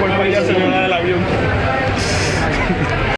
Bueno, ya se